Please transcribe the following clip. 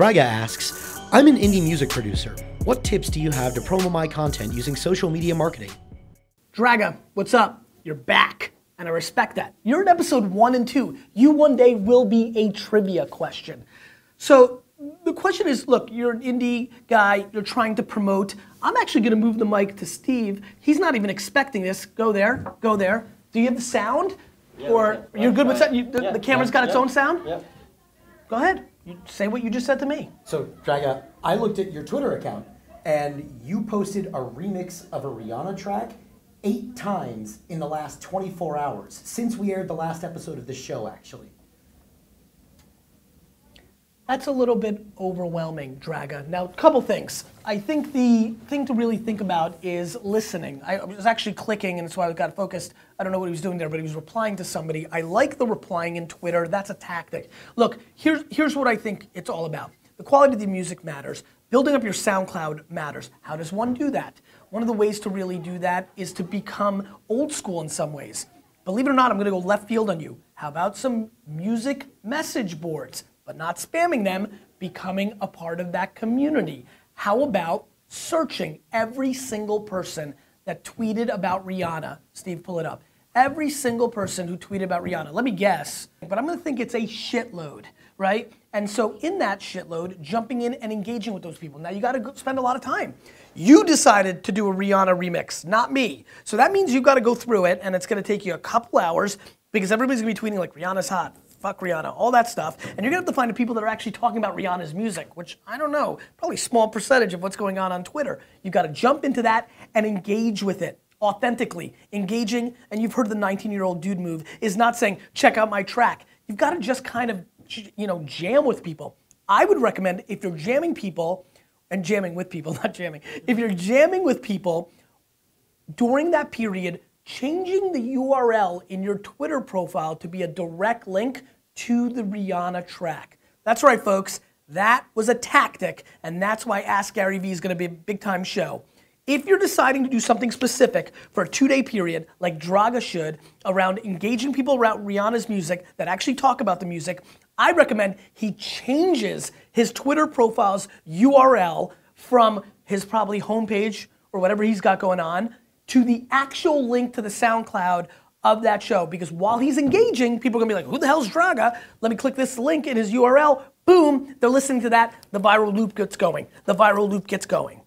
Draga asks, I'm an indie music producer. What tips do you have to promo my content using social media marketing? Draga, what's up? You're back, and I respect that. You're in episode one and two. You one day will be a trivia question. So the question is look, you're an indie guy, you're trying to promote. I'm actually gonna move the mic to Steve. He's not even expecting this. Go there, go there. Do you have the sound? or yeah, you're good with right. sound? You, the, Yeah, the camera's yeah, got its yeah, own sound? Go ahead. You say what you just said to me. So, Draga, I looked at your Twitter account and you posted a remix of a Rihanna track eight times in the last 24 hours since we aired the last episode of the show, actually. That's a little bit overwhelming, Draga. Now, a couple things. I think the thing to really think about is listening. I was actually clicking, and that's why I got focused. I don't know what he was doing there, but he was replying to somebody. I like the replying in Twitter. That's a tactic. Look, here's, here's what I think it's all about. The quality of the music matters. Building up your SoundCloud matters. How does one do that? One of the ways to really do that is to become old school in some ways. Believe it or not, I'm gonna go left field on you. How about some music message boards? But not spamming them, becoming a part of that community. How about searching every single person that tweeted about Rihanna? Steve, pull it up. Every single person who tweeted about Rihanna. Let me guess, but I'm gonna think it's a shitload, right? And so in that shitload, jumping in and engaging with those people. Now you gotta spend a lot of time. You decided to do a Rihanna remix, not me. So that means you've gotta go through it and it's gonna take you a couple hours because everybody's gonna be tweeting like Rihanna's hot, fuck Rihanna, all that stuff. And you're gonna have to find the people that are actually talking about Rihanna's music, which I don't know, probably small percentage of what's going on on Twitter. You've gotta jump into that and engage with it authentically. Engaging, and you've heard the 19 year old dude move, is not saying, check out my track. You've gotta just kind of, you know, jam with people. I would recommend if you're jamming people, and jamming with people, not jamming, if you're jamming with people, during that period, changing the URL in your Twitter profile to be a direct link to the Rihanna track. That's right, folks. That was a tactic, and that's why Ask Gary Vee is going to be a big time show. If you're deciding to do something specific for a two day period, like Draga should, around engaging people around Rihanna's music that actually talk about the music, I recommend he changes his Twitter profile's URL from his probably homepage or whatever he's got going on to the actual link to the SoundCloud of that show. Because while he's engaging, people are gonna be like, who the hell's Draga? Let me click this link in his URL. Boom, they're listening to that. The viral loop gets going. The viral loop gets going.